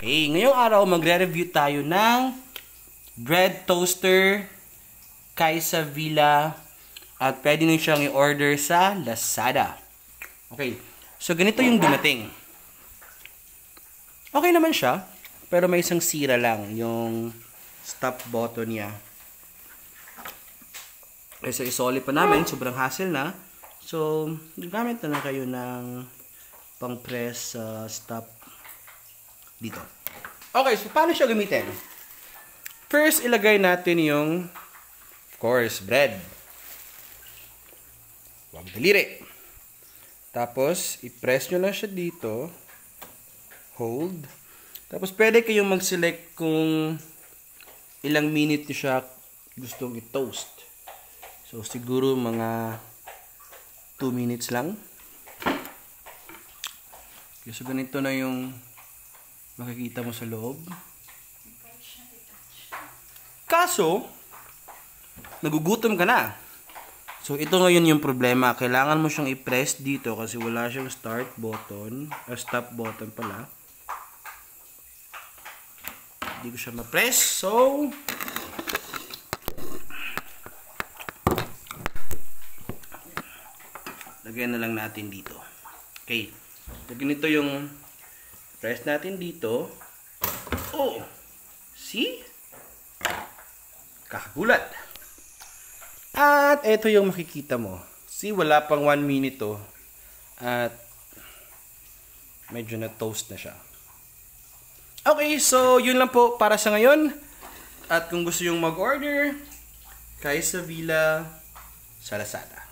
Okay, ngayong araw magre-review tayo ng bread toaster Kaisa Villa at pwede nyo siyang i-order sa Lazada. Okay, so ganito yung dumating. Okay naman siya, pero may isang sira lang, yung stop button niya. Okay, so isoli pa namin, sobrang hassle na. So, gamit na lang kayo ng pang-press uh, stop dito. Okay, so paano siya gamitin? First, ilagay natin yung, of course, bread. Huwag daliri. Tapos, i-press nyo lang siya dito. Hold. Tapos, pwede kayong mag-select kung ilang minute nyo siya gustong i-toast. So, siguro mga 2 minutes lang. Okay, so ganito na yung makikita mo sa loob. Kaso, nagugutom ka na. So, ito ngayon yung problema. Kailangan mo siyang i-press dito kasi wala siyang start button. Or stop button pala. Hindi ko siya ma-press. So, lagyan na lang natin dito. Okay. So, ganito yung press natin dito. Oh! See? Kakagulat. At ito yung makikita mo. See, wala pang 1 minute to. At medyo na toast na siya. Okay, so yun lang po para sa ngayon. At kung gusto yung mag-order, kay sa Villa sa Lazada.